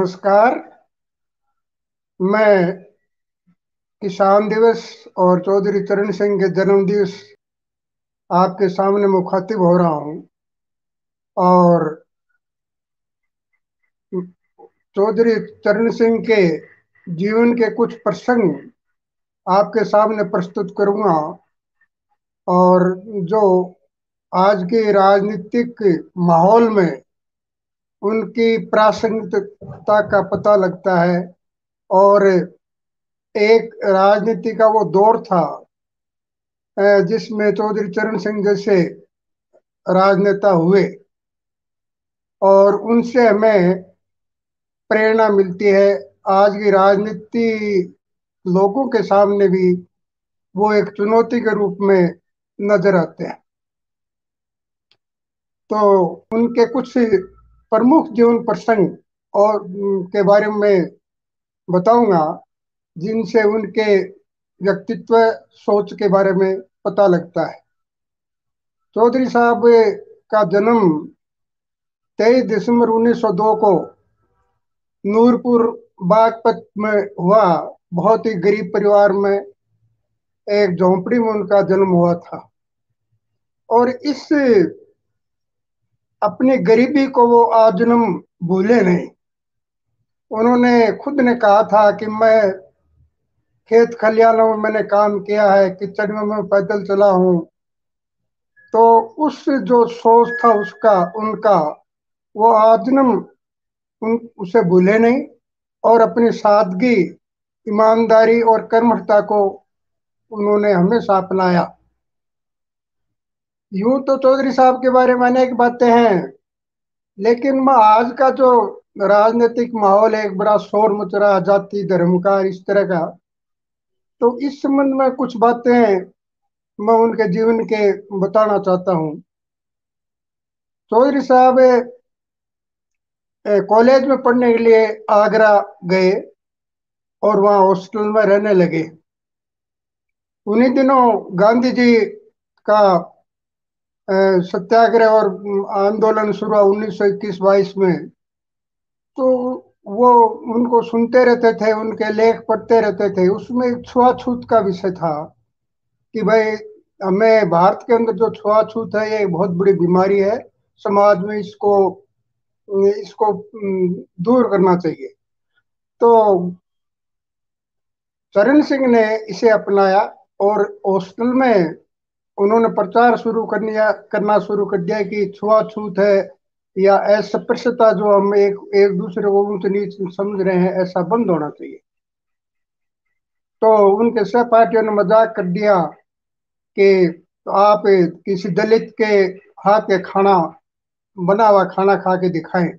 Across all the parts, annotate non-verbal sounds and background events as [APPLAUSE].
नमस्कार। मैं किसान दिवस और चौधरी चरण सिंह के जन्म दिवस आपके सामने मुखातिब हो रहा हूँ और चौधरी चरण सिंह के जीवन के कुछ प्रसंग आपके सामने प्रस्तुत करूँगा और जो आज के राजनीतिक माहौल में उनकी प्रासंगिकता का पता लगता है और एक राजनीति का वो दौर था जिसमें चौधरी चरण सिंह जैसे राजनेता हुए और उनसे हमें प्रेरणा मिलती है। आज की राजनीति लोगों के सामने भी वो एक चुनौती के रूप में नज़र आते हैं। तो उनके कुछ प्रमुख जीवन प्रसंग और के बारे में बताऊँगा, जिनसे उनके व्यक्तित्व सोच के बारे में पता लगता है। चौधरी साहब का जन्म 23 दिसंबर 1902 को नूरपुर बागपत में हुआ। बहुत ही गरीब परिवार में एक झोंपड़ी में उनका जन्म हुआ था। और इस अपनी गरीबी को वो आजन्म भूले नहीं। उन्होंने खुद ने कहा था कि मैं खेत खलियानों में मैंने काम किया है, किचन में मैं पैदल चला हूँ। तो उस जो सोच था उसका, उनका, वो आजन्म उन, उसे भूले नहीं और अपनी सादगी, ईमानदारी और कर्मठता को उन्होंने हमेशा अपनाया। यूँ तो चौधरी साहब के बारे में अनेक बातें हैं, लेकिन आज का जो राजनीतिक माहौल है, एक बड़ा शोर मच जाति, धर्म का, इस तरह का तो इस संबंध में कुछ बातें मैं उनके जीवन के बताना चाहता हूँ। चौधरी साहब कॉलेज में पढ़ने के लिए आगरा गए और वहाँ हॉस्टल में रहने लगे। उन्हीं दिनों गांधी जी का सत्याग्रह और आंदोलन शुरू हुआ उन्नीस सौ इक्कीस बाईस में। तो वो उनको सुनते रहते थे, उनके लेख पढ़ते रहते थे। उसमें छुआछूत का विषय था कि भाई, हमें भारत के अंदर जो छुआछूत है, ये बहुत बड़ी बीमारी है। समाज में इसको इसको दूर करना चाहिए। तो चरण सिंह ने इसे अपनाया और हॉस्टल में उन्होंने प्रचार शुरू करनी करना शुरू कर दिया कि छुआछूत है या अस्पृश्यता जो हम एक एक दूसरे को ऊंच नीच समझ रहे हैं, ऐसा बंद होना चाहिए। तो उनके सहपाठियों ने मज़ाक कर दिया कि तो आप किसी दलित के हाथ के खाना, बना हुआ खाना खा के दिखाएँ।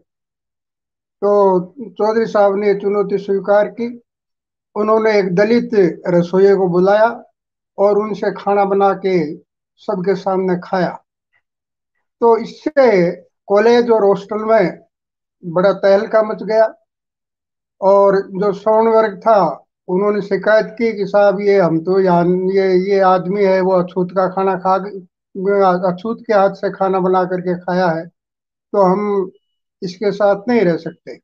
तो चौधरी साहब ने चुनौती स्वीकार की। उन्होंने एक दलित रसोई को बुलाया। और उनसे खाना बना के सबके सामने खाया। तो इससे कॉलेज और हॉस्टल में बड़ा तहलका मच गया और जो स्वर्ण वर्ग था, उन्होंने शिकायत की कि साहब, ये हम तो यहाँ ये ये आदमी है, वो अछूत का खाना खा अछूत के हाथ से खाना बना करके खाया है तो हम इसके साथ नहीं रह सकते।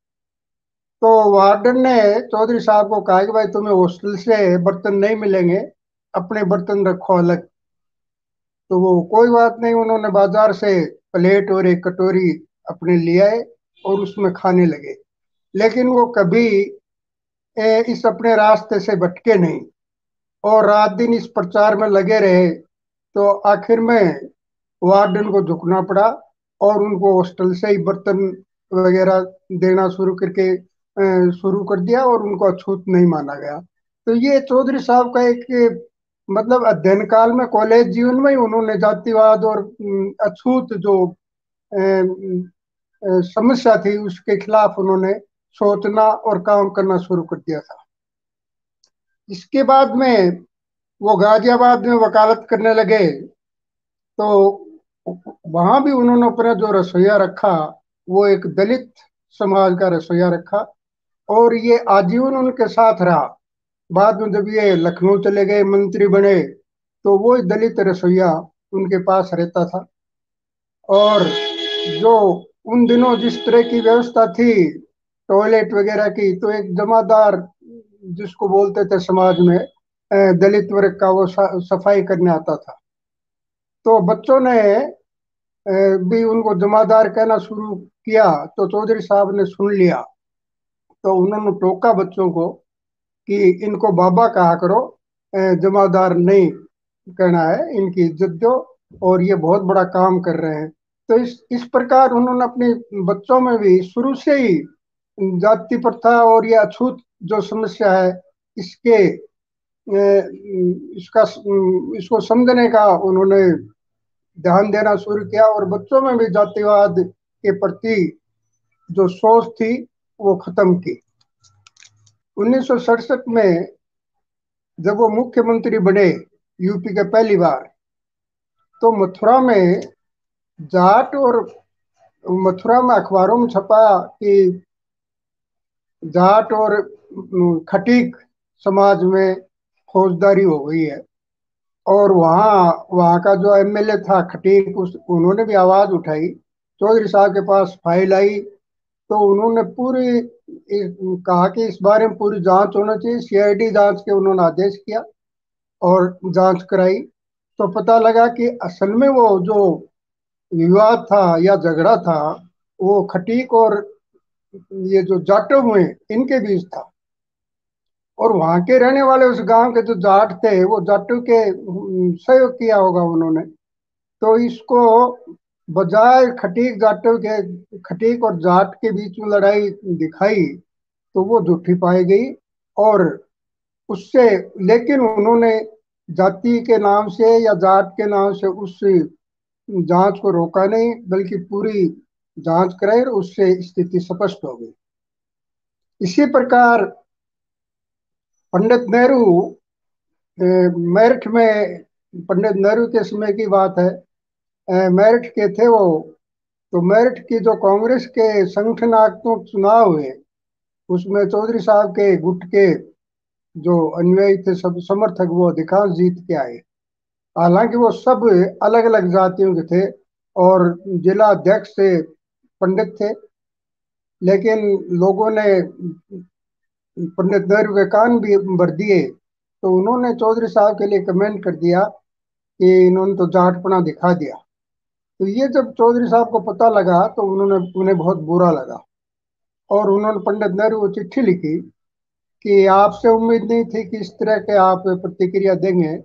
तो वार्डन ने चौधरी साहब को कहा कि भाई, तुम्हें हॉस्टल से बर्तन नहीं मिलेंगे अपने बर्तन रखो अलग। तो वो कोई बात नहीं उन्होंने बाज़ार से प्लेट और एक कटोरी अपने ले आए और उसमें खाने लगे। लेकिन वो कभी ए, इस अपने रास्ते से भटके नहीं। और रात दिन इस प्रचार में लगे रहे तो आखिर में वार्डन को झुकना पड़ा और उनको हॉस्टल से ही बर्तन वगैरह देना शुरू करके शुरू कर दिया और उनको अछूत नहीं माना गया। तो ये चौधरी साहब का एक मतलब अध्ययन काल में कॉलेज जीवन में ही उन्होंने जातिवाद और अछूत जो समस्या थी उसके खिलाफ उन्होंने सोचना और काम करना शुरू कर दिया था। इसके बाद में वो गाजियाबाद में वकालत करने लगे तो वहाँ भी उन्होंने अपना जो रसोईया रखा, वो एक दलित समाज का रसोईया रखा और ये आजीवन उनके साथ रहा। बाद में जब ये लखनऊ चले गए, मंत्री बने तो वो दलित रसोईया उनके पास रहता था। और जो उन दिनों जिस तरह की व्यवस्था थी, टॉयलेट वगैरह की तो एक जमादार जिसको बोलते थे समाज में दलित वर्ग का वो सफ़ाई करने आता था। तो बच्चों ने भी उनको जमादार कहना शुरू किया तो चौधरी साहब ने सुन लिया। तो उन्होंने टोका बच्चों को कि इनको बाबा कहा करो जमादार नहीं कहना है, इनकी इज़्ज़त दो और ये बहुत बड़ा काम कर रहे हैं। तो इस इस प्रकार उन्होंने अपने बच्चों में भी शुरू से ही जाति प्रथा और ये अछूत जो समस्या है, इसके इसका, इसको समझने का उन्होंने ध्यान देना शुरू किया और बच्चों में भी जातिवाद के प्रति जो सोच थी, वो खत्म की। उन्नीस सौ सड़सठ में जब वो मुख्यमंत्री बने यूपी के पहली बार तो मथुरा में जाट और मथुरा में अखबारों में छपा कि जाट और खटीक समाज में फौजदारी हो गई है। और वहाँ वहाँ का जो एमएलए था खटीक, उस, उन्होंने भी आवाज़ उठाई। चौधरी साहब के पास फ़ाइल आई तो उन्होंने पूरी कहा कि इस बारे में पूरी जाँच होना चाहिए। सीआईडी जाँच के उन्होंने आदेश किया और जाँच कराई। तो पता लगा कि असल में वो जो विवाद था या झगड़ा था, वो खटीक और ये जो जाटो हुए, इनके बीच था। और वहाँ के रहने वाले उस गाँव के जो जाट थे, वो जाटू के सहयोग किया होगा उन्होंने। तो इसको बजाय खटीक जाटो के, खटीक और जाट के बीच में लड़ाई दिखाई तो वो झूठी पाई गई और उससे, लेकिन उन्होंने जाति के नाम से या जाट के नाम से उस जाँच को रोका नहीं, बल्कि पूरी जाँच कराई और उससे स्थिति स्पष्ट हो गई। इसी प्रकार पंडित नेहरू मेरठ में, पंडित नेहरू के समय की बात है मेरठ के थे वो। तो मेरठ की जो कांग्रेस के संगठनात्मक चुनाव हुए, उसमें चौधरी साहब के गुट के जो अनुयायी थे, सब समर्थक, वो अधिकांश जीत के आए। हालाँकि वो सब अलग अलग जातियों के थे और जिला अध्यक्ष से पंडित थे, लेकिन लोगों ने पंडित नेहरू के कान भी भर दिए तो उन्होंने चौधरी साहब के लिए कमेंट कर दिया कि इन्होंने तो जाटपना दिखा दिया। तो ये जब चौधरी साहब को पता लगा तो उन्होंने, उन्हें बहुत बुरा लगा। और उन्होंने पंडित नेहरू को चिट्ठी लिखी कि आपसे उम्मीद नहीं थी कि इस तरह के आप प्रतिक्रिया देंगे।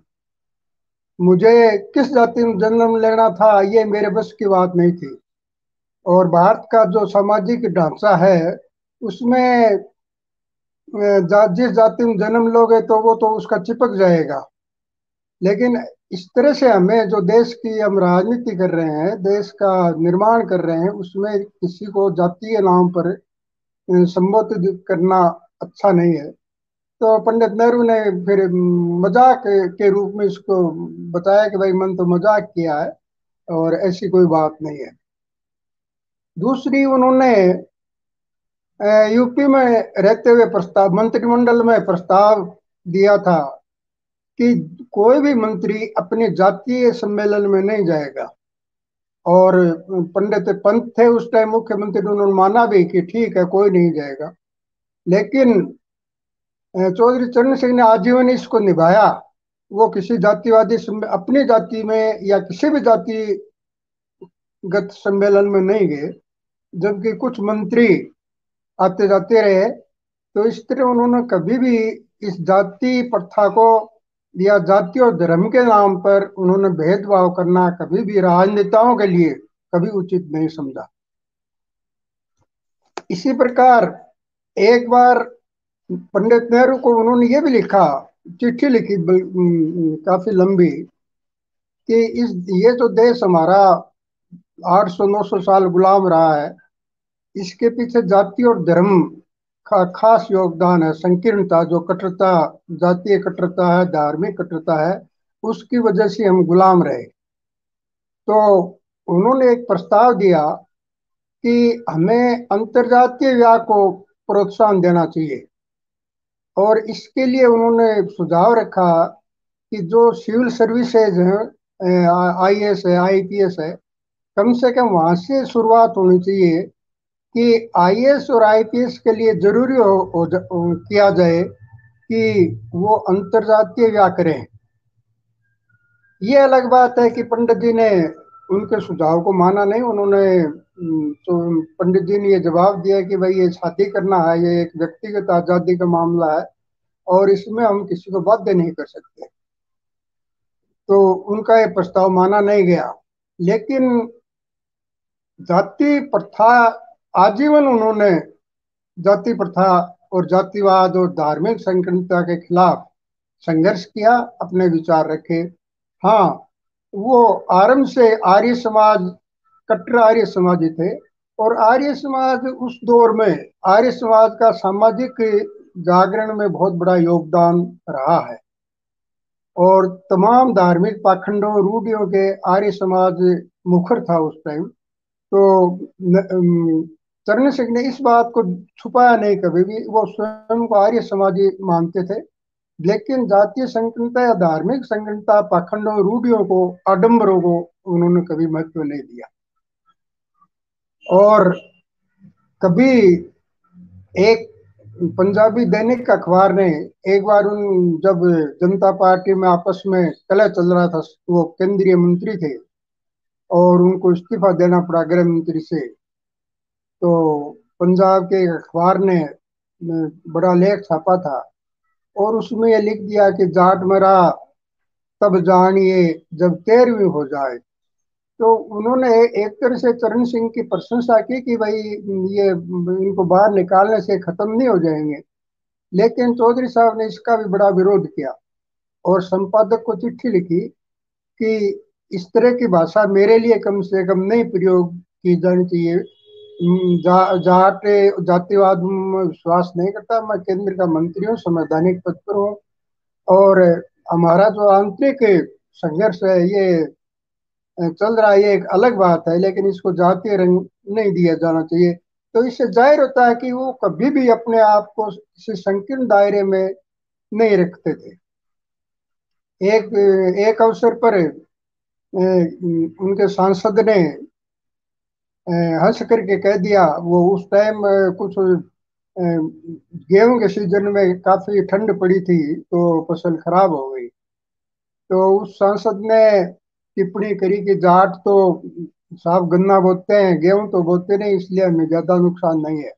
मुझे किस जाति में जन्म लेना था, ये मेरे बस की बात नहीं थी। और भारत का जो सामाजिक ढांचा है, उसमें जिस जाति में जन्म लोगे तो वो तो उसका चिपक जाएगा। लेकिन इस तरह से हमें जो देश की हम राजनीति कर रहे हैं, देश का निर्माण कर रहे हैं, उसमें किसी को जातीय नाम पर संबोधित करना अच्छा नहीं है। तो पंडित नेहरू ने फिर मज़ाक के रूप में इसको बताया कि भाई मन तो मज़ाक किया है और ऐसी कोई बात नहीं है। दूसरी उन्होंने यूपी में रहते हुए प्रस्ताव, मंत्रिमंडल में प्रस्ताव दिया था। कि कोई भी मंत्री अपने जातीय सम्मेलन में नहीं जाएगा। और पंडित पंत थे उस टाइम मुख्यमंत्री ने उन्होंने माना भी कि ठीक है, कोई नहीं जाएगा। लेकिन चौधरी चरण सिंह ने आजीवन इसको निभाया। वो किसी जातिवादी अपनी जाति में या किसी भी जाति गत सम्मेलन में नहीं गए, जबकि कुछ मंत्री आते जाते रहे। तो इस तरह उन्होंने कभी भी इस जाति प्रथा को या जाति और धर्म के नाम पर उन्होंने भेदभाव करना कभी भी राजनेताओं के लिए कभी उचित नहीं समझा। इसी प्रकार एक बार पंडित नेहरू को उन्होंने ये भी लिखा, चिट्ठी लिखी काफ़ी लंबी कि इस, ये जो देश हमारा 800-900 साल गुलाम रहा है, इसके पीछे जाति और धर्म का खास योगदान है, संकीर्णता, जो कट्टरता, जातीय कट्टरता है, धार्मिक कट्टरता है, उसकी वजह से हम गुलाम रहे। तो उन्होंने एक प्रस्ताव दिया कि हमें अंतर्जातीय विवाह को प्रोत्साहन देना चाहिए। और इसके लिए उन्होंने सुझाव रखा कि जो सिविल सर्विसेज़ हैं आई एस है, आई पी एस है, कम से कम वहाँ से शुरुआत होनी चाहिए कि आईएएस और आईपीएस के लिए ज़रूरी हो, हो, हो किया जाए कि वो अंतरजातीय व्याकरण ये अलग बात है कि पंडित जी ने उनके सुझाव को माना नहीं उन्होंने तो पंडित जी ने ये जवाब दिया कि भाई ये शादी करना है ये एक व्यक्तिगत आज़ादी का मामला है और इसमें हम किसी को बाध्य नहीं कर सकते। तो उनका ये प्रस्ताव माना नहीं गया। लेकिन जाति प्रथा आजीवन उन्होंने जाति प्रथा और जातिवाद और धार्मिक संकीर्णता के खिलाफ संघर्ष किया, अपने विचार रखे। हाँ वो आरंभ से आर्य समाज, कट्टर आर्य समाजी थे और आर्य समाज उस दौर में, आर्य समाज का सामाजिक जागरण में बहुत बड़ा योगदान रहा है। और तमाम धार्मिक पाखंडों, रूढ़ियों के आर्य समाज मुखर था उस टाइम तो सिंह ने इस बात को छुपाया नहीं कभी भी। वो स्वयं को आर्य समाजी मानते थे। लेकिन जातीय संकीर्णता या धार्मिक संकीर्णता पाखंडों, रूढ़ियों को आडम्बरों को उन्होंने कभी महत्व नहीं दिया। और कभी एक पंजाबी दैनिक अखबार ने एक बार उन जब जनता पार्टी में आपस में कलह चल रहा था, वो केंद्रीय मंत्री थे और उनको इस्तीफा देना पड़ा गृह मंत्री से। तो पंजाब के अखबार ने बड़ा लेख छापा था और उसमें ये लिख दिया कि जाट मरा, तब जानिए जब तेरहवीं हो जाए। तो उन्होंने एक तरह से चरण सिंह की प्रशंसा की कि भाई, ये इनको बाहर निकालने से खत्म नहीं हो जाएँगे। लेकिन चौधरी साहब ने इसका भी बड़ा विरोध किया और संपादक को चिट्ठी लिखी कि इस तरह की भाषा मेरे लिए कम से कम नहीं प्रयोग की जानी चाहिए। जा, जाट जातिवाद में विश्वास नहीं करता। मैं केंद्र का मंत्री हूँ संवैधानिक पद पर हूँ। और हमारा जो आंतरिक संघर्ष है ये चल रहा है ये एक अलग बात है। लेकिन इसको जातीय रंग नहीं दिया जाना चाहिए। तो इससे ज़ाहिर होता है कि वो कभी भी अपने आप को संकीर्ण दायरे में नहीं रखते थे। एक एक अवसर पर उनके सांसद ने हंस करके कह दिया। वो उस टाइम कुछ गेहूँ के सीज़न में काफ़ी ठंड पड़ी थी तो फ़सल खराब हो गई। तो उस सांसद ने टिप्पणी करी कि जाट तो साफ़ गन्ना बोते हैं, गेहूँ तो बोते नहीं, इसलिए हमें ज़्यादा नुकसान नहीं है।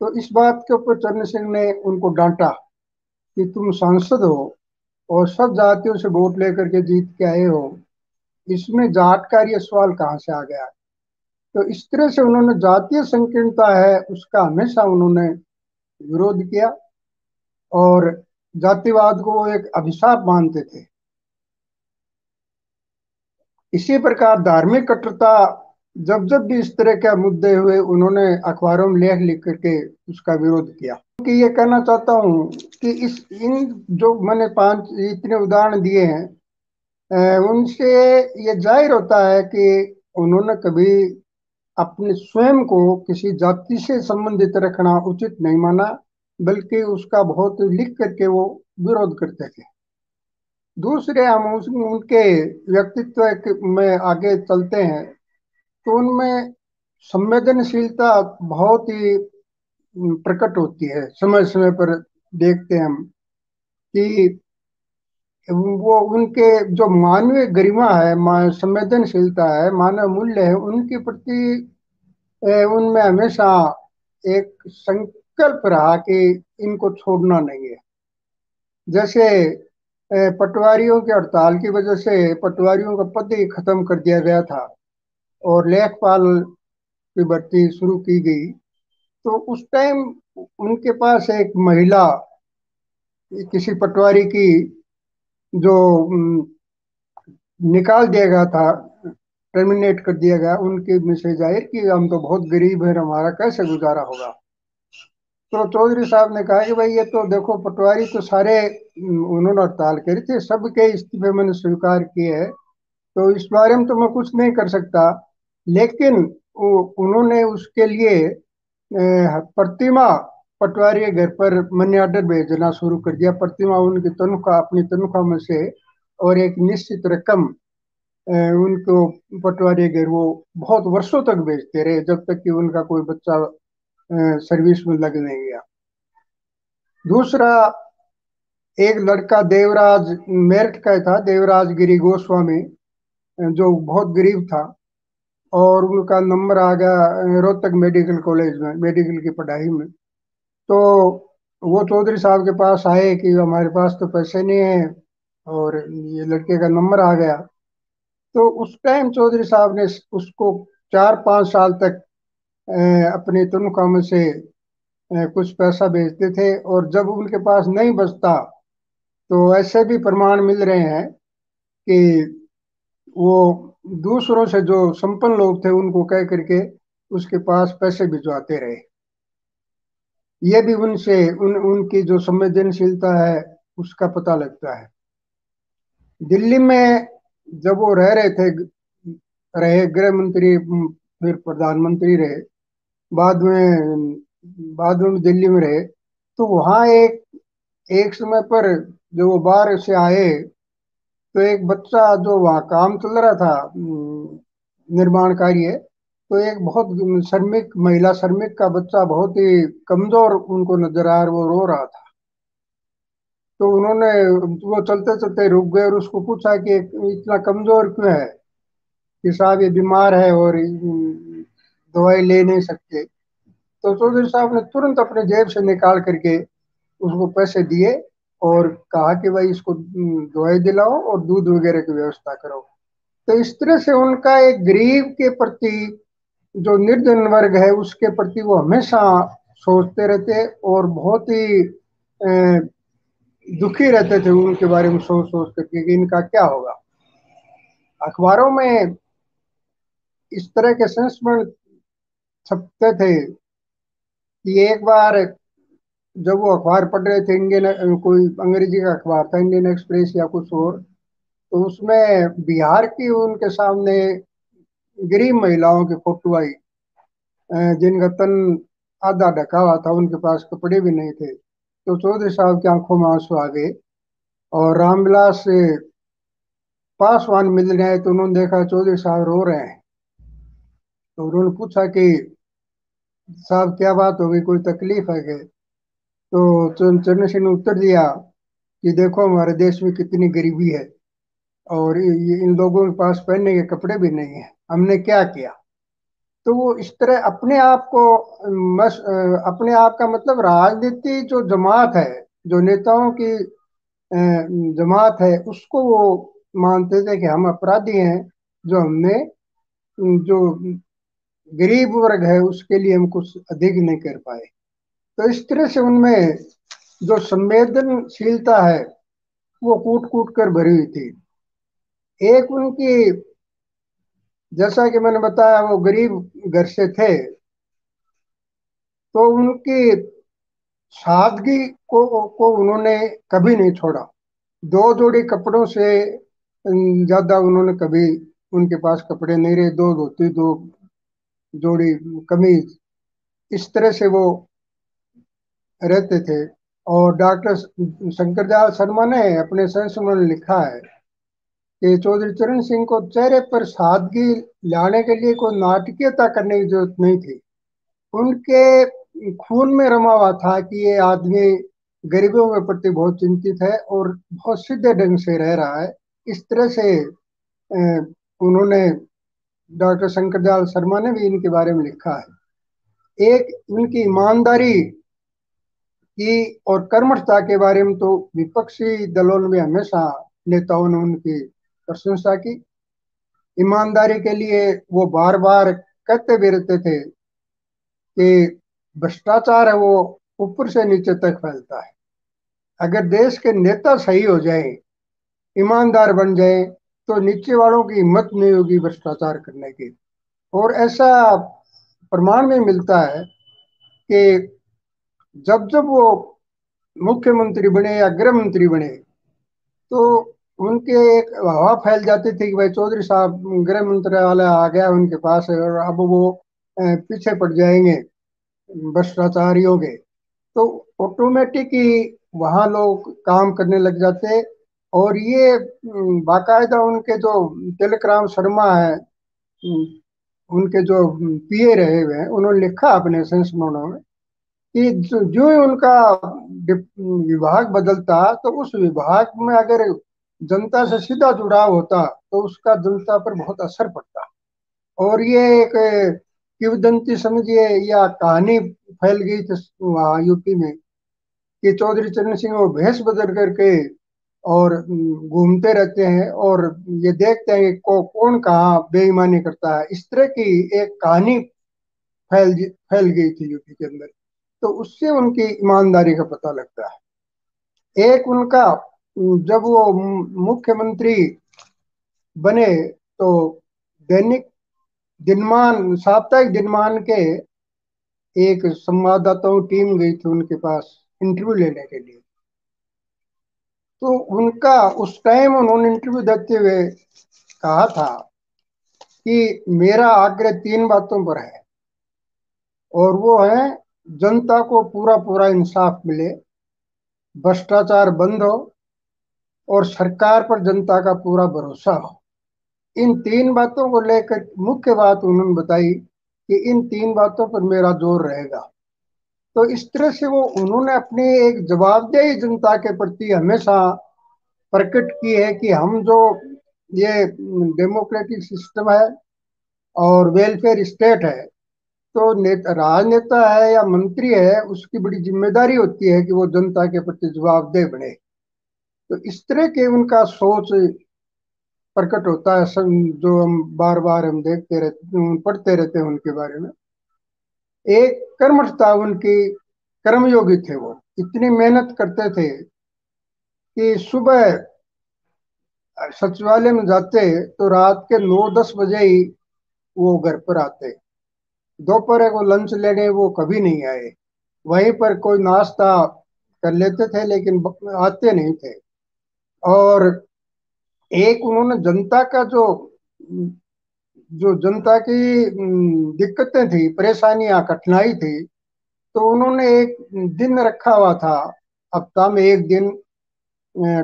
तो इस बात के ऊपर चरण सिंह ने उनको डांटा कि तुम सांसद हो और सब जातियों से वोट लेकर के जीत के आए हो। इसमें जाट का ये सवाल कहाँ से आ गया? तो इस तरह से उन्होंने जातीय संकीर्णता है, उसका हमेशा उन्होंने विरोध किया और जातिवाद को वो एक अभिशाप मानते थे। इसी प्रकार धार्मिक कट्टरता, जब जब भी इस तरह के मुद्दे हुए, उन्होंने अखबारों में लेख लिख करके उसका विरोध किया। कि ये कहना चाहता हूँ कि इस, इन जो मैंने पाँच, इतने उदाहरण दिए हैं उनसे ये ज़ाहिर होता है कि उन्होंने कभी अपने स्वयं को किसी जाति से संबंधित रखना उचित नहीं माना बल्कि उसका बहुत लिख करके वो विरोध करते थे। दूसरे हम उस, उनके व्यक्तित्व में आगे चलते हैं तो उनमें संवेदनशीलता बहुत ही प्रकट होती है। समय समय पर देखते हैं हम कि वो उनके जो मानवीय गरिमा है संवेदनशीलता है, मानव मूल्य है, उनके प्रति उनमें हमेशा एक संकल्प रहा कि इनको छोड़ना नहीं है। जैसे पटवारियों की हड़ताल की वजह से पटवारियों का पद ही खत्म कर दिया गया था और लेखपाल की भर्ती शुरू की गई। तो उस टाइम उनके पास एक महिला, किसी पटवारी की जो निकाल दिया गया था टर्मिनेट कर दिया गया, उनके मैसेज आए कि हम तो बहुत गरीब है, हमारा कैसे गुजारा होगा? तो चौधरी साहब ने कहा कि भाई ये तो देखो, पटवारी तो सारे उन्होंने हड़ताल करी थी, सबके इस्तीफे मैंने स्वीकार किए है तो इस बारे में तो मैं कुछ नहीं कर सकता। लेकिन उन्होंने उसके लिए प्रतिमा पटवारी घर पर मनी ऑर्डर भेजना शुरू कर दिया। प्रतिमा उनकी तनख्वाह अपनी तनख्वाह में से और एक निश्चित रकम उनको पटवारी घर वो बहुत वर्षों तक बेचते रहे, जब तक कि उनका कोई बच्चा सर्विस में लग नहीं गया। दूसरा, एक लड़का देवराज मेरठ का था, देवराज गिरी गोस्वामी जो बहुत गरीब था और उनका नंबर आ गया रोहतक मेडिकल कॉलेज में, मेडिकल की पढ़ाई में। तो वो चौधरी साहब के पास आए कि हमारे पास तो पैसे नहीं है और ये लड़के का नंबर आ गया। तो उस टाइम चौधरी साहब ने उसको चार पाँच साल तक अपनी तनख्वाह में से कुछ पैसा भेजते थे और जब उनके पास नहीं बचता तो ऐसे भी प्रमाण मिल रहे हैं कि वो दूसरों से जो संपन्न लोग थे उनको कह करके उसके पास पैसे भिजवाते रहे। ये भी उनसे, उन, उनकी जो संवेदनशीलता है, उसका पता लगता है। दिल्ली में जब वो रह रहे थे, रहे गृह मंत्री, फिर प्रधानमंत्री रहे, बाद में बाद में दिल्ली में रहे तो वहाँ एक एक समय पर जो वो बाहर से आए तो एक बच्चा जो वहाँ काम चल रहा था निर्माण कार्य तो एक बहुत श्रमिक, महिला श्रमिक का बच्चा बहुत ही कमज़ोर उनको नज़र आया वो रो रहा था। तो उन्होंने, वो चलते चलते रुक गए और उसको पूछा कि इतना कमज़ोर क्यों है? कि साहब ये बीमार है और दवाई ले नहीं सकते। तो चौधरी साहब ने तुरंत अपने जेब से निकाल करके उसको पैसे दिए और कहा कि भाई इसको दवाई दिलाओ और दूध वगैरह की व्यवस्था करो तो इस तरह से उनका एक गरीब के प्रति जो निर्धन वर्ग है, उसके प्रति वो हमेशा सोचते रहते और बहुत ही दुखी रहते थे उनके बारे में सोच सोच करके कि इनका क्या होगा। अखबारों में इस तरह के संस्मरण छपते थे कि एक बार जब वो अखबार पढ़ रहे थे, इंडियन, कोई अंग्रेज़ी का अखबार था, इंडियन एक्सप्रेस या कुछ और तो उसमें बिहार की उनके सामने गरीब महिलाओं की फ़ोटो आई जिनका तन आधा ढका हुआ था, उनके पास कपड़े भी नहीं थे। तो चौधरी साहब की आँखों में आँसू आ गए और रामविलास से पासवान मिल गए तो उन्होंने देखा चौधरी साहब रो रहे हैं। तो उन्होंने पूछा कि, साहब, क्या बात हो गई? कोई तकलीफ़ है क्या? तो चरण सिंह ने उत्तर दिया कि, देखो, हमारे देश में कितनी गरीबी है और इन लोगों के पास पहनने के कपड़े भी नहीं है। हमने क्या किया? तो वो इस तरह अपने आप को मस, अपने आप का मतलब राजनीति जो जमात है जो नेताओं की जमात है उसको वो मानते थे कि हम अपराधी हैं जो हमने जो गरीब वर्ग है उसके लिए हम कुछ अधिक नहीं कर पाए। तो इस तरह से उनमें जो संवेदनशीलता है वो कूट कूट कर भरी हुई थी। एक उनकी जैसा कि मैंने बताया, वो गरीब घर से थे तो उनकी सादगी को को उन्होंने कभी नहीं छोड़ा। दो जोड़ी कपड़ों से ज़्यादा उन्होंने कभी उनके पास कपड़े नहीं रहे। दो धोती, दो जोड़ी कमीज, इस तरह से वो रहते थे। और डॉक्टर शंकर दयाल शर्मा ने अपने संस्मरण लिखा है कि चौधरी चरण सिंह को चेहरे पर सादगी लाने के लिए कोई नाटकीयता करने की ज़रूरत नहीं थी। उनके खून में रमा हुआ था कि ये आदमी गरीबों के प्रति बहुत चिंतित है और बहुत सीधे ढंग से रह रहा है। इस तरह से उन्होंने डॉक्टर शंकर दयाल शर्मा ने भी इनके बारे में लिखा है। एक, उनकी ईमानदारी की और कर्मठता के बारे में तो विपक्षी दलों में हमेशा नेताओं ने उनकी प्रशंसा की। ईमानदारी के लिए वो बार बार कहते भी रहते थे कि भ्रष्टाचार है वो ऊपर से नीचे तक फैलता है। अगर देश के नेता सही हो जाए, ईमानदार बन जाए तो नीचे वालों की हिम्मत नहीं होगी भ्रष्टाचार करने की। और ऐसा प्रमाण में मिलता है कि जब जब वो मुख्यमंत्री बने या गृह मंत्री बने तो उनके एक हवा फैल जाती थी कि भाई चौधरी साहब, गृह मंत्रालय आ गया उनके पास और अब वो पीछे पड़ जाएँगे भ्रष्टाचारियों के। तो ऑटोमेटिक ही वहाँ लोग काम करने लग जाते और ये बाकायदा उनके जो तिलक राम शर्मा है उनके जो पीए रहे हुए हैं, उन्होंने लिखा अपने संस्मरणों में कि जो ही उनका विभाग बदलता तो उस विभाग में अगर जनता से सीधा जुड़ाव होता तो उसका जनता पर बहुत असर पड़ता। और ये एक, किवदंती समझिए, या कहानी फैल गई थी वहाँ यूपी में, कि चौधरी चरण सिंह वो भेष बदल करके और घूमते रहते हैं और ये देखते हैं कि कौन कहाँ बेईमानी करता है। इस तरह की एक कहानी फैल फैल गई थी यूपी के अंदर। तो उससे उनकी ईमानदारी का पता लगता है। एक उनका जब वो मुख्यमंत्री बने तो दैनिक दिनमान, साप्ताहिक दिनमान के एक संवाददाताओं टीम गई थी उनके पास इंटरव्यू लेने के लिए। तो उनका उस टाइम उन्होंने इंटरव्यू देते हुए कहा था कि मेरा आग्रह तीन बातों पर है और वो है, जनता को पूरा पूरा इंसाफ मिले, भ्रष्टाचार बंद हो और सरकार पर जनता का पूरा भरोसा हो। इन तीन बातों को लेकर मुख्य बात उन्होंने बताई कि इन तीन बातों पर मेरा ज़ोर रहेगा। तो इस तरह से वो उन्होंने अपनी एक जवाबदेही जनता के प्रति हमेशा प्रकट की है कि हम जो ये डेमोक्रेटिक सिस्टम है और वेलफेयर स्टेट है तो राजनेता है या मंत्री है, उसकी बड़ी ज़िम्मेदारी होती है कि वो जनता के प्रति जवाबदेह बने। तो इस तरह के उनका सोच प्रकट होता है जो हम बार बार हम देखते रहते पढ़ते रहते हैं उनके बारे में। एक कर्मठता उनकी कर्मयोगी थे वो। इतनी मेहनत करते थे कि सुबह सचिवालय में जाते तो रात के नौ दस बजे ही वो घर पर आते। दोपहर को लंच लेने वो कभी नहीं आए। वहीं पर कोई नाश्ता कर लेते थे, लेकिन आते नहीं थे। और एक उन्होंने जनता का जो जो जनता की दिक्कतें थी, परेशानियाँ, कठिनाई थी तो उन्होंने एक दिन रखा हुआ था, हफ़्ता में एक दिन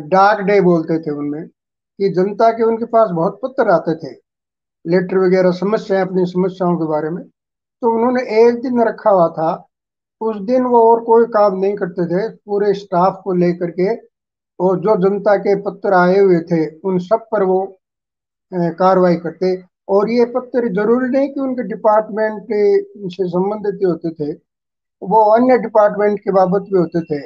डार्क डे बोलते थे उनमें, कि जनता के उनके पास बहुत पत्र आते थे, लेटर वगैरह, समस्याएँ, अपनी समस्याओं के बारे में। तो उन्होंने एक दिन रखा हुआ था, उस दिन वो और कोई काम नहीं करते थे, पूरे स्टाफ को लेकर के और जो जनता के पत्र आए हुए थे, उन सब पर वो कार्रवाई करते। और ये पत्र ज़रूरी नहीं कि उनके डिपार्टमेंट से संबंधित होते थे। वो अन्य डिपार्टमेंट के बाबत भी होते थे।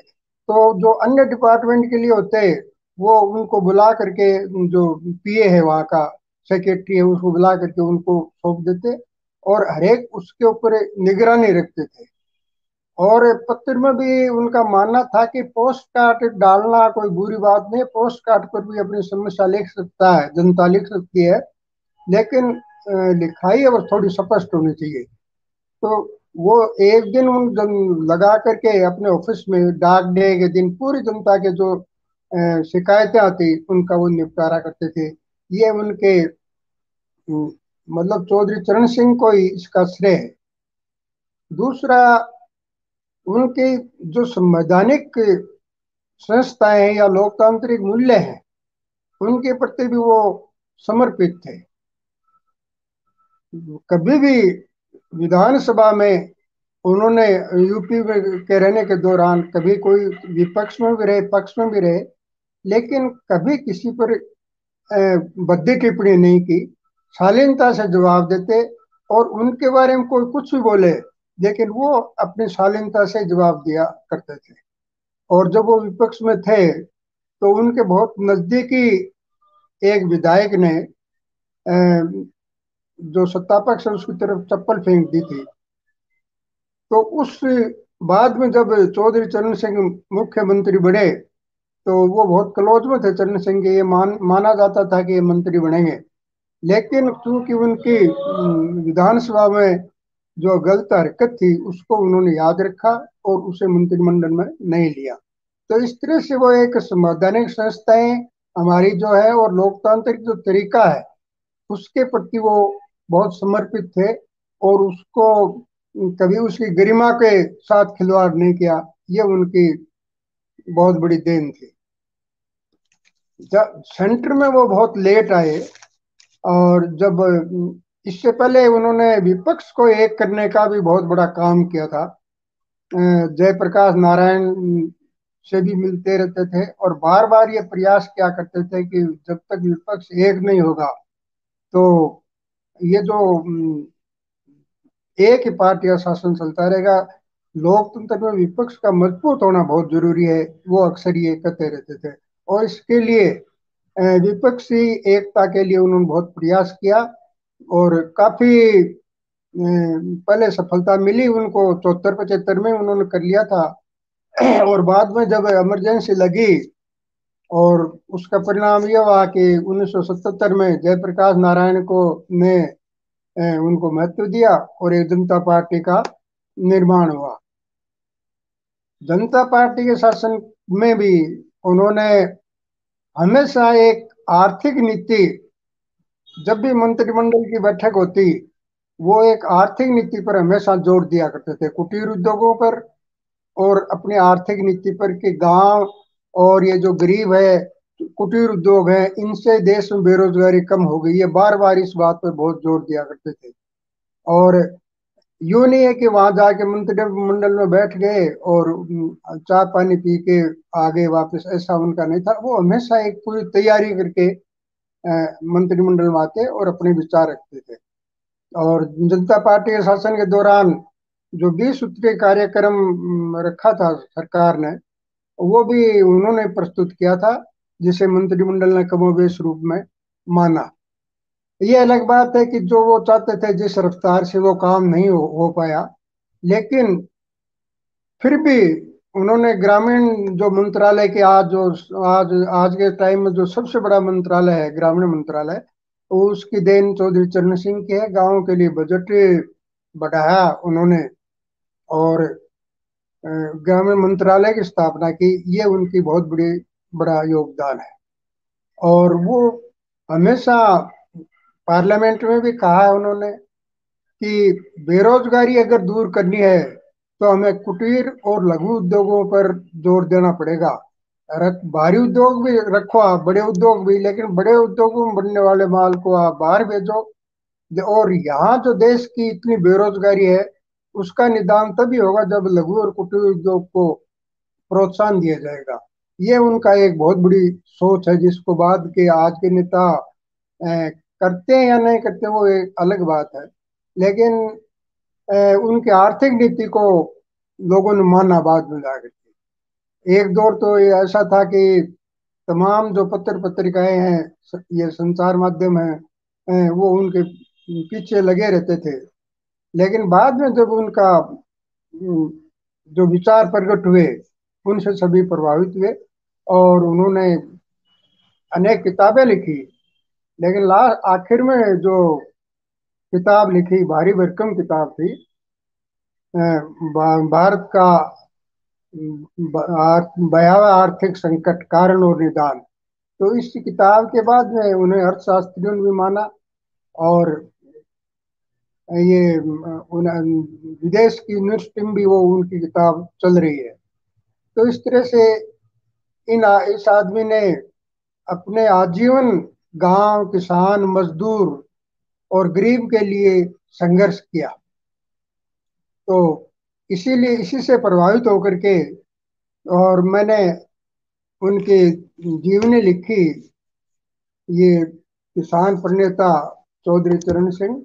तो जो अन्य डिपार्टमेंट के लिए होते, वो उनको बुला करके, जो पीए है वहाँ का, सेक्रेटरी है, उसको बुला करके उनको सौंप देते। और हरेक उसके ऊपर निगरानी रखते थे। और पत्र में भी उनका मानना था कि पोस्ट कार्ड डालना कोई बुरी बात नहीं, पोस्ट कार्ड पर भी अपनी समस्या लिख सकता है, जनता लिख सकती है, लेकिन लिखाई और थोड़ी स्पष्ट होनी चाहिए। तो वो एक दिन उन लगा करके अपने ऑफ़िस में डाक डे के दिन पूरी जनता के जो शिकायतें आती, उनका वो निपटारा करते थे। ये उनके मतलब चौधरी चरण सिंह को ही इसका श्रेय है। दूसरा उनके जो संवैधानिक संस्थाएँ हैं या लोकतांत्रिक मूल्य हैं, उनके प्रति भी वो समर्पित थे। कभी भी विधानसभा में उन्होंने यूपी के रहने के दौरान कभी कोई विपक्ष में भी रहे, पक्ष में भी रहे, लेकिन कभी किसी पर बद्दी टिप्पणी नहीं की। शालीनता से जवाब देते और उनके बारे में कोई कुछ भी बोले लेकिन वो अपनी शालीनता से जवाब दिया करते थे। और जब वो विपक्ष में थे तो उनके बहुत नजदीकी एक विधायक ने जो सत्तापक से उसकी तरफ़ चप्पल फेंक दी थी। तो उस बाद में जब चौधरी चरण सिंह मुख्यमंत्री बने तो वो बहुत क्लोज में थे, चरण सिंह के, ये मान, माना जाता था कि ये मंत्री बनेंगे। लेकिन क्योंकि उनकी विधानसभा में जो गलत हरकत थी, उसको उन्होंने याद रखा और उसे मंत्रिमंडल में नहीं लिया। तो इस तरह से वो एक संवैधानिक संस्थाएँ हमारी जो है और लोकतांत्रिक जो तरीका है, उसके प्रति वो बहुत समर्पित थे और उसको कभी उसकी गरिमा के साथ खिलवाड़ नहीं किया, ये उनकी बहुत बड़ी देन थी। जब सेंटर में वो बहुत लेट आए और जब इससे पहले उन्होंने विपक्ष को एक करने का भी बहुत बड़ा काम किया था। जयप्रकाश नारायण से भी मिलते रहते थे और बार बार ये प्रयास क्या करते थे कि जब तक विपक्ष एक नहीं होगा तो ये जो एक ही पार्टी का शासन चलता रहेगा। लोकतंत्र में विपक्ष का मज़बूत होना बहुत ज़रूरी है, वो अक्सर ये कहते रहते थे। और इसके लिए विपक्षी एकता के लिए उन्होंने बहुत प्रयास किया। और काफ़ी पहले सफलता मिली उनको, चौहत्तर, पचहत्तर में उन्होंने कर लिया था। [CLEARS THROAT] और बाद में जब इमरजेंसी लगी और उसका परिणाम यह हुआ कि 1977 में जयप्रकाश नारायण को ने उनको महत्व दिया और एक जनता पार्टी का निर्माण हुआ। जनता पार्टी के शासन में भी उन्होंने हमेशा एक आर्थिक नीति जब भी मंत्रिमंडल की बैठक होती, वो एक आर्थिक नीति पर हमेशा ज़ोर दिया करते थे। कुटीर उद्योगों पर और अपनी आर्थिक नीति पर कि गाँव और ये जो गरीब है, कुटीर उद्योग है, इनसे देश में बेरोजगारी कम हो गई। है बार बार इस बात पर बहुत ज़ोर दिया करते थे। और यूँ नहीं है कि वहाँ जाके मंत्रिमंडल में बैठ गए और चाय पानी पी के आ गए वापस, ऐसा उनका नहीं था। वो हमेशा एक पूरी तैयारी करके मंत्रिमंडल में आते और अपने विचार रखते थे। और जनता पार्टी शासन के दौरान जो बीस सूत्रीय कार्यक्रम रखा था सरकार ने वो भी उन्होंने प्रस्तुत किया था जिसे मंत्रिमंडल ने कमोवेश रूप में माना। ये अलग बात है कि जो वो चाहते थे जिस रफ्तार से वो काम नहीं हो, हो पाया लेकिन फिर भी उन्होंने ग्रामीण जो मंत्रालय के आज जो, आज आज के टाइम में जो सबसे बड़ा मंत्रालय है, ग्रामीण मंत्रालय उसकी देन चौधरी चरण सिंह की है। गाँव के लिए बजट बढ़ाया उन्होंने और ग्रामीण मंत्रालय की स्थापना की। ये उनकी बहुत बड़ी, बड़ा योगदान है। और वो हमेशा पार्लियामेंट में भी कहा है उन्होंने कि बेरोजगारी अगर दूर करनी है तो हमें कुटीर और लघु उद्योगों पर ज़ोर देना पड़ेगा। रख, भारी उद्योग भी रखो आप, बड़े उद्योग भी, लेकिन बड़े उद्योगों में बनने वाले माल को आप बाहर भेजो। और यहाँ जो देश की इतनी बेरोजगारी है, उसका निदान तभी होगा जब लघु और कुटीर उद्योग को प्रोत्साहन दिया जाएगा। ये उनका एक बहुत बड़ी सोच है, जिसको बाद के आज के नेता करते हैं या नहीं करते वो एक अलग बात है। लेकिन उनकी आर्थिक नीति को लोगों ने माना बाद में जाकर एक दौर तो ये ऐसा था कि तमाम जो पत्र पत्रिकाएँ हैं ये संचार माध्यम है वो उनके पीछे लगे रहते थे। लेकिन बाद में जब उनका जो विचार प्रकट हुए, उनसे सभी प्रभावित हुए और उन्होंने अनेक किताबें लिखी। लेकिन लास्ट आखिर में जो किताब लिखी, भारी भरकम किताब थी। भारत का भयावह आर्थिक संकट, कारण और निदान। तो इस किताब के बाद में उन्हें अर्थशास्त्रियों ने भी माना और ये विदेश की यूनिवर्सिटी में भी वो, उनकी किताब चल रही है। तो इस तरह से इन इस आदमी ने अपने आजीवन, गाँव, किसान, मजदूर और गरीब के लिए संघर्ष किया। तो इसीलिए इसी से प्रभावित होकर के और मैंने उनकी जीवनी लिखी ये किसान प्रणेता चौधरी चरण सिंह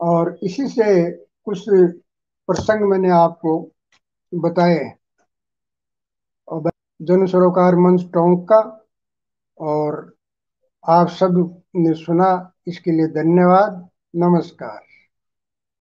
और इसी से कुछ प्रसंग मैंने आपको बताए और जन सरोकार मंच टोंक का और आप सबने सुना इसके लिए धन्यवाद नमस्कार।